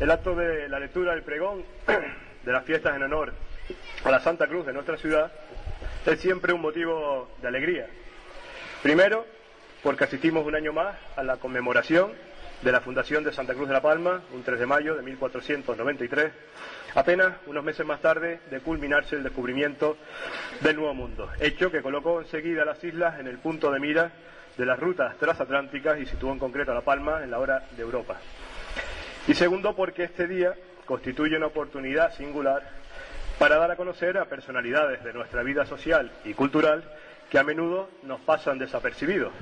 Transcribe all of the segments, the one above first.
El acto de la lectura del pregón de las fiestas en honor a la Santa Cruz de nuestra ciudad es siempre un motivo de alegría. Primero, porque asistimos un año más a la conmemoración de la fundación de Santa Cruz de la Palma, un 3 de mayo de 1493, apenas unos meses más tarde de culminarse el descubrimiento del Nuevo Mundo, hecho que colocó enseguida las islas en el punto de mira de las rutas transatlánticas y situó en concreto a La Palma en la hora de Europa. Y segundo, porque este día constituye una oportunidad singular para dar a conocer a personalidades de nuestra vida social y cultural que a menudo nos pasan desapercibidos.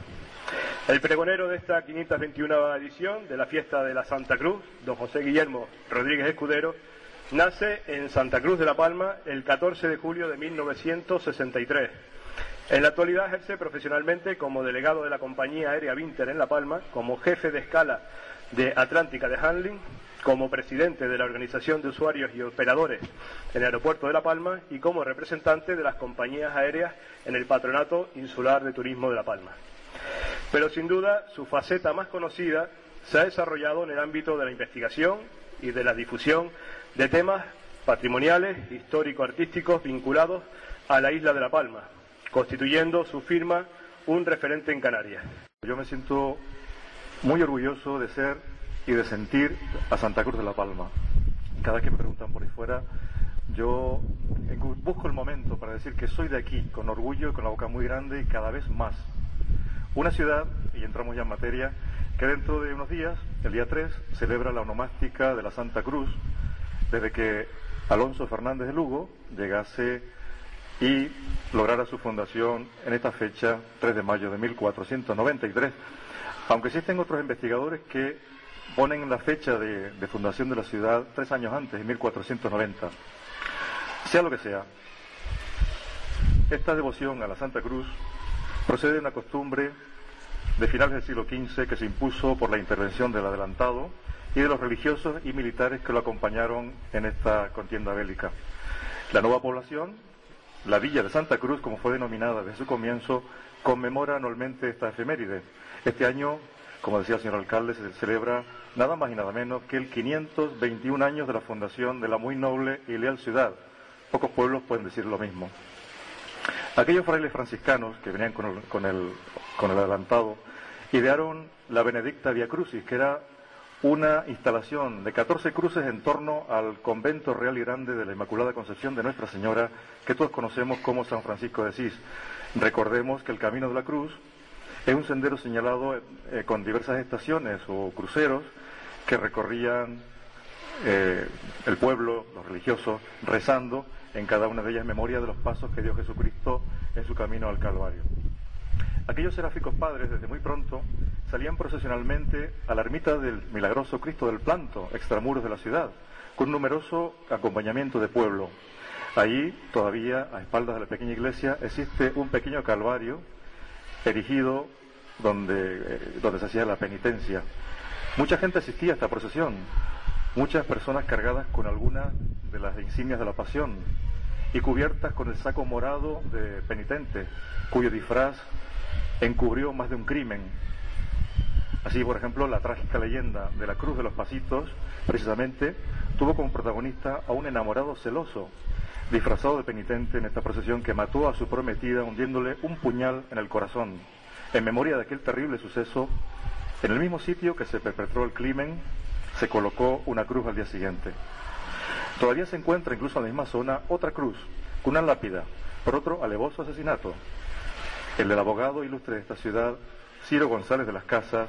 El pregonero de esta 521 edición de la fiesta de la Santa Cruz, don José Guillermo Rodríguez Escudero, nace en Santa Cruz de la Palma el 14 de julio de 1963. En la actualidad ejerce profesionalmente como delegado de la compañía aérea Vinter en La Palma, como jefe de escala de Atlántica de Handling, como presidente de la Organización de Usuarios y Operadores en el Aeropuerto de La Palma y como representante de las compañías aéreas en el Patronato Insular de Turismo de La Palma. Pero sin duda su faceta más conocida se ha desarrollado en el ámbito de la investigación y de la difusión de temas patrimoniales, histórico-artísticos vinculados a la isla de La Palma, constituyendo su firma un referente en Canarias. Yo me siento muy orgulloso de ser y de sentir a Santa Cruz de la Palma. Cada vez que me preguntan por ahí fuera, yo busco el momento para decir que soy de aquí, con orgullo y con la boca muy grande y cada vez más. Una ciudad, y entramos ya en materia, que dentro de unos días, el día 3, celebra la onomástica de la Santa Cruz, desde que Alonso Fernández de Lugo llegase y lograra su fundación en esta fecha, 3 de mayo de 1493. Aunque existen otros investigadores que ponen la fecha de, fundación de la ciudad tres años antes, en 1490. Sea lo que sea, esta devoción a la Santa Cruz procede de una costumbre de finales del siglo XV que se impuso por la intervención del adelantado y de los religiosos y militares que lo acompañaron en esta contienda bélica. La nueva población, la villa de Santa Cruz, como fue denominada desde su comienzo, conmemora anualmente esta efeméride. Este año, como decía el señor alcalde, se celebra nada más y nada menos que el 521 años de la fundación de la muy noble y leal ciudad. Pocos pueblos pueden decir lo mismo. Aquellos frailes franciscanos que venían con el, con el, adelantado idearon la Benedicta Via Crucis, que era una instalación de 14 cruces en torno al convento real y grande de la Inmaculada Concepción de Nuestra Señora, que todos conocemos como San Francisco de Asís. Recordemos que el Camino de la Cruz es un sendero señalado eh, con diversas estaciones o cruceros que recorrían eh, el pueblo, los religiosos, rezando en cada una de ellas memoria de los pasos que dio Jesucristo en su camino al Calvario. Aquellos seráficos padres, desde muy pronto, salían procesionalmente a la ermita del milagroso Cristo del Planto, extramuros de la ciudad, con numeroso acompañamiento de pueblo. Allí, todavía, a espaldas de la pequeña iglesia, existe un pequeño calvario erigido donde, eh, donde se hacía la penitencia. Mucha gente asistía a esta procesión, muchas personas cargadas con alguna de las insignias de la pasión y cubiertas con el saco morado de penitente, cuyo disfraz encubrió más de un crimen. Así, por ejemplo, la trágica leyenda de la Cruz de los Pasitos, precisamente, tuvo como protagonista a un enamorado celoso, disfrazado de penitente en esta procesión que mató a su prometida hundiéndole un puñal en el corazón, en memoria de aquel terrible suceso, en el mismo sitio que se perpetró el crimen, se colocó una cruz al día siguiente. Todavía se encuentra incluso en la misma zona otra cruz, con una lápida, por otro alevoso asesinato, el del abogado ilustre de esta ciudad, Ciro González de las Casas,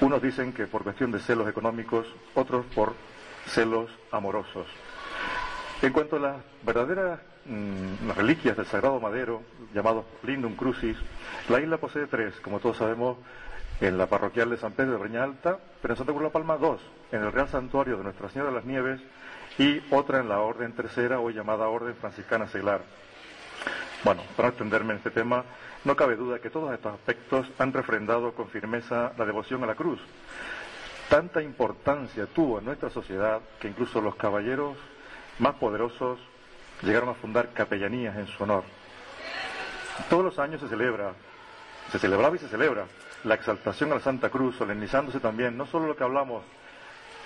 unos dicen que por cuestión de celos económicos, otros por celos amorosos. En cuanto a las verdaderas mm, reliquias del Sagrado Madero, llamados Lindum Crucis, la isla posee tres, como todos sabemos, en la parroquial de San Pedro de Reña Alta, pero en Santa Cruz la Palma dos, en el Real Santuario de Nuestra Señora de las Nieves y otra en la Orden Tercera, o llamada Orden Franciscana Seglar. Bueno, para extenderme en este tema, no cabe duda que todos estos aspectos han refrendado con firmeza la devoción a la cruz. Tanta importancia tuvo en nuestra sociedad que incluso los caballeros más poderosos llegaron a fundar capellanías en su honor. Todos los años se celebra, se celebraba y se celebra la exaltación a la Santa Cruz, solemnizándose también no solo lo que hablamos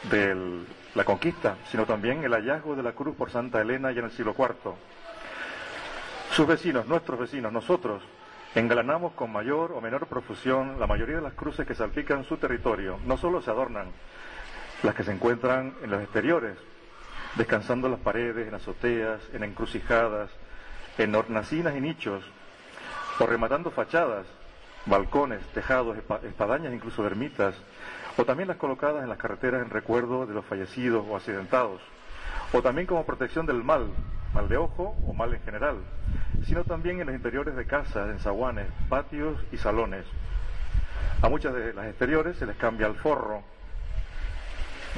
de la conquista, sino también el hallazgo de la cruz por Santa Elena ya en el siglo IV. Sus vecinos, nuestros vecinos, nosotros, engalanamos con mayor o menor profusión la mayoría de las cruces que salpican su territorio. No solo se adornan las que se encuentran en los exteriores, descansando en las paredes, en azoteas, en encrucijadas, en hornacinas y nichos, o rematando fachadas, balcones, tejados, espadañas, incluso ermitas, o también las colocadas en las carreteras en recuerdo de los fallecidos o accidentados, o también como protección del mal, mal de ojo o mal en general, sino también en los interiores de casas, en zaguanes, patios y salones. A muchas de las exteriores se les cambia el forro,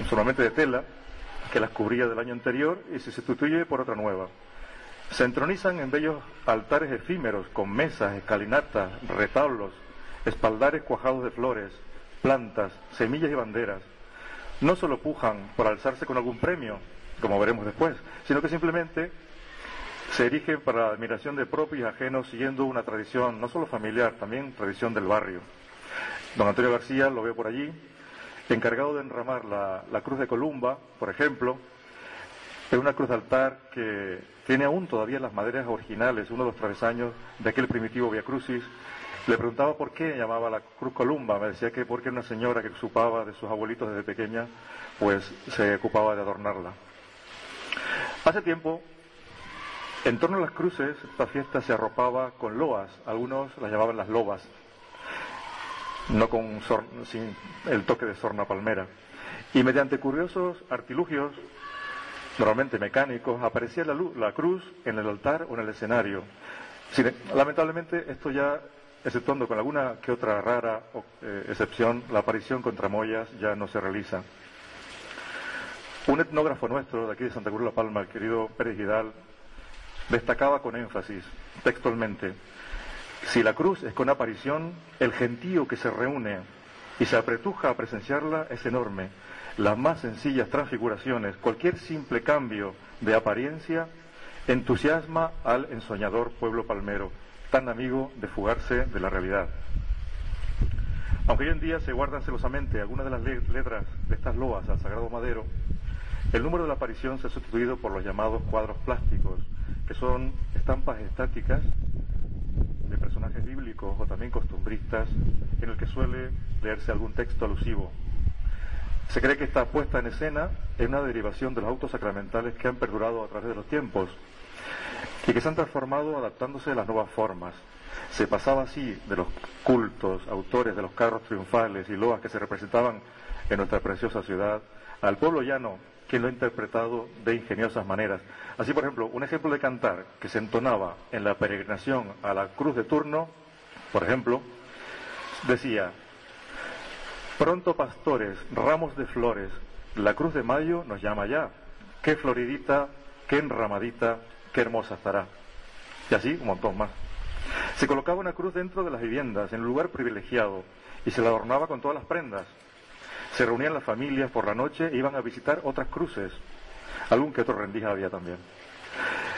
solamente de tela, que las cubría del año anterior y se sustituye por otra nueva. Se entronizan en bellos altares efímeros con mesas, escalinatas, retablos, espaldares cuajados de flores, plantas, semillas y banderas. No solo pujan por alzarse con algún premio, como veremos después, sino que simplemente se erigen para la admiración de propios y ajenos siguiendo una tradición no solo familiar, también tradición del barrio. Don Antonio García lo veo por allí, encargado de enramar la, cruz de Columba, por ejemplo, es una cruz de altar que tiene aún todavía las maderas originales, uno de los travesaños de aquel primitivo Via Crucis. Le preguntaba por qué llamaba la cruz columba, me decía que porque una señora que ocupaba de sus abuelitos desde pequeña, pues se ocupaba de adornarla. Hace tiempo, en torno a las cruces, esta fiesta se arropaba con loas, algunos las llamaban las lobas, no con sin el toque de sorna palmera. Y mediante curiosos artilugios normalmente mecánicos, aparecía la, luz, la cruz en el altar o en el escenario. lamentablemente esto ya, exceptuando con alguna que otra rara eh, excepción, la aparición con tramoyas ya no se realiza. Un etnógrafo nuestro de aquí de Santa Cruz de la Palma, el querido Pérez Vidal, destacaba con énfasis, textualmente, si la cruz es con aparición, el gentío que se reúne y se apretuja a presenciarla es enorme las más sencillas transfiguraciones, cualquier simple cambio de apariencia, entusiasma al ensoñador pueblo palmero, tan amigo de fugarse de la realidad. Aunque hoy en día se guardan celosamente algunas de las letras de estas loas al Sagrado Madero, el número de la aparición se ha sustituido por los llamados cuadros plásticos, que son estampas estáticas de personajes bíblicos o también costumbristas, en el que suele leerse algún texto alusivo se cree que esta puesta en escena es una derivación de los autos sacramentales que han perdurado a través de los tiempos y que se han transformado adaptándose a las nuevas formas. Se pasaba así de los cultos, autores de los carros triunfales y loas que se representaban en nuestra preciosa ciudad, al pueblo llano, quien lo ha interpretado de ingeniosas maneras. Así, por ejemplo, un ejemplo de cantar que se entonaba en la peregrinación a la cruz de turno, por ejemplo, decía, Pronto pastores, ramos de flores, la cruz de mayo nos llama ya. Qué floridita, qué enramadita, qué hermosa estará. Y así un montón más. Se colocaba una cruz dentro de las viviendas, en un lugar privilegiado, y se la adornaba con todas las prendas. Se reunían las familias por la noche e iban a visitar otras cruces. Algún que otro rendija había también.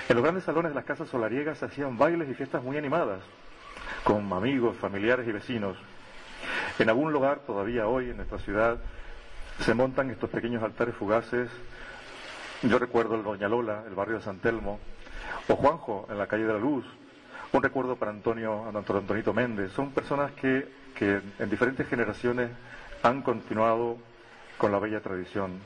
En los grandes salones de las casas solariegas se hacían bailes y fiestas muy animadas, con amigos, familiares y vecinos. En algún lugar, todavía hoy en nuestra ciudad, se montan estos pequeños altares fugaces. Yo recuerdo el Doña Lola, el barrio de San Telmo, o Juanjo, en la calle de la Luz. Un recuerdo para Antonio, Antonito Méndez. Son personas que, que en diferentes generaciones han continuado con la bella tradición.